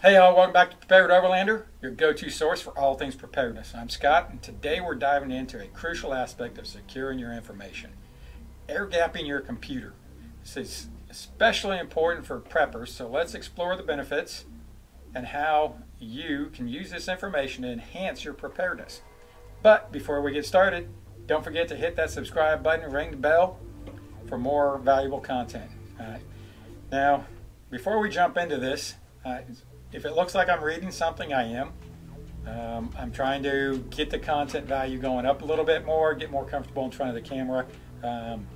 Hey y'all, welcome back to Prepared Overlander, your go-to source for all things preparedness. I'm Scott, and today we're diving into a crucial aspect of securing your information, air gapping your computer. This is especially important for preppers, so let's explore the benefits and how you can use this information to enhance your preparedness. But before we get started, don't forget to hit that subscribe button and ring the bell for more valuable content. All right. Now, before we jump into this, uh, if it looks like I'm reading something, I am. Um, I'm trying to get the content value going up a little bit more, get more comfortable in front of the camera, um,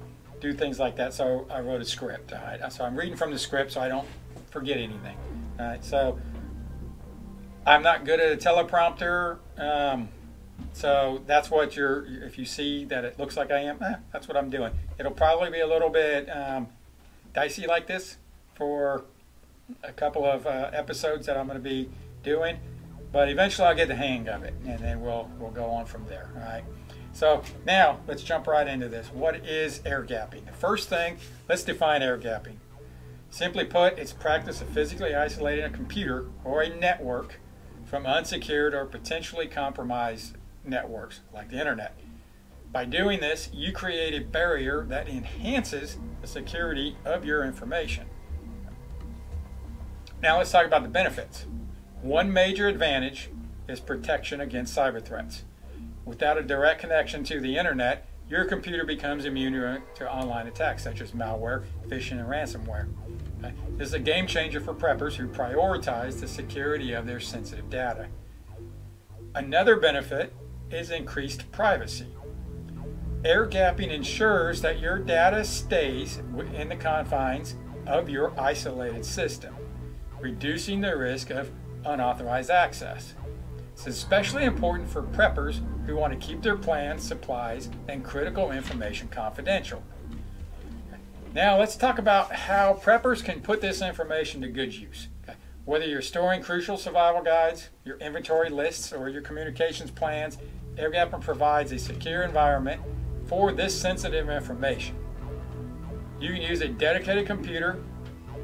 do things like that. So I wrote a script. All right? So I'm reading from the script so I don't forget anything. All right? So I'm not good at a teleprompter. Um, so that's what you're, if you see that it looks like I am, eh, that's what I'm doing. It'll probably be a little bit um, dicey like this for a couple of uh, episodes that I'm going to be doing, but eventually I'll get the hang of it, and then we'll we'll go on from there. All right. So now let's jump right into this. What is air gapping? The first thing, let's define air gapping. Simply put, it's practice of physically isolating a computer or a network from unsecured or potentially compromised networks like the internet. By doing this, you create a barrier that enhances the security of your information. Now let's talk about the benefits. One major advantage is protection against cyber threats. Without a direct connection to the internet, your computer becomes immune to online attacks such as malware, phishing, and ransomware. This is a game changer for preppers who prioritize the security of their sensitive data. Another benefit is increased privacy. Air gapping ensures that your data stays within the confines of your isolated system reducing the risk of unauthorized access. It's especially important for preppers who want to keep their plans, supplies, and critical information confidential. Now let's talk about how preppers can put this information to good use. Whether you're storing crucial survival guides, your inventory lists, or your communications plans, AirGapping provides a secure environment for this sensitive information. You can use a dedicated computer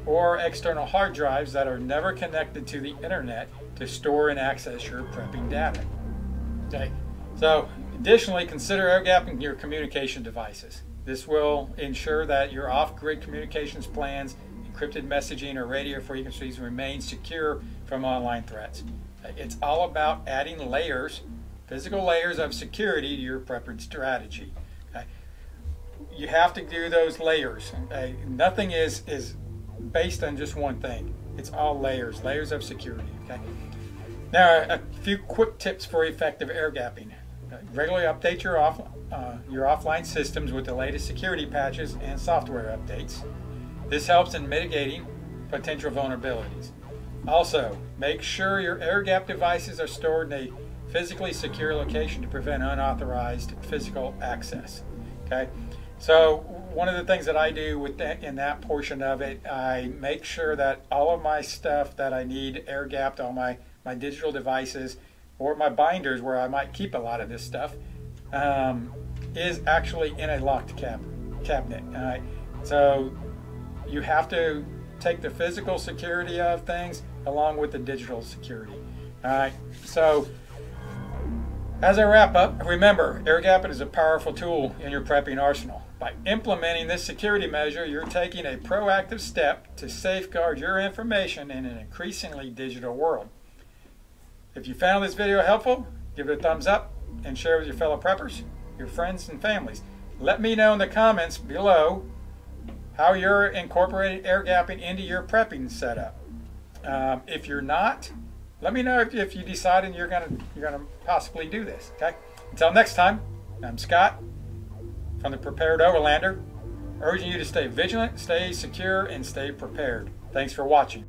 or external hard drives that are never connected to the internet to store and access your prepping data. Okay, so additionally, consider air gapping your communication devices. This will ensure that your off-grid communications plans, encrypted messaging, or radio frequencies remain secure from online threats. It's all about adding layers, physical layers of security to your prepping strategy. Okay? You have to do those layers. Nothing is is based on just one thing. It's all layers, layers of security. Okay. Now, a few quick tips for effective air gapping. Regularly update your off uh, your offline systems with the latest security patches and software updates. This helps in mitigating potential vulnerabilities. Also, make sure your air gap devices are stored in a physically secure location to prevent unauthorized physical access. Okay, so one of the things that I do with that in that portion of it, I make sure that all of my stuff that I need air gapped, all my my digital devices or my binders where I might keep a lot of this stuff, um, is actually in a locked cab cabinet. All right, so you have to take the physical security of things along with the digital security. All right, so as I wrap up, remember, air gapping is a powerful tool in your prepping arsenal. By implementing this security measure, you're taking a proactive step to safeguard your information in an increasingly digital world. If you found this video helpful, give it a thumbs up and share with your fellow preppers, your friends and families. Let me know in the comments below how you're incorporating air gapping into your prepping setup. Um, if you're not, let me know if, if you decided you're gonna you're gonna possibly do this. Okay. Until next time, I'm Scott from the Prepared Overlander, urging you to stay vigilant, stay secure, and stay prepared. Thanks for watching.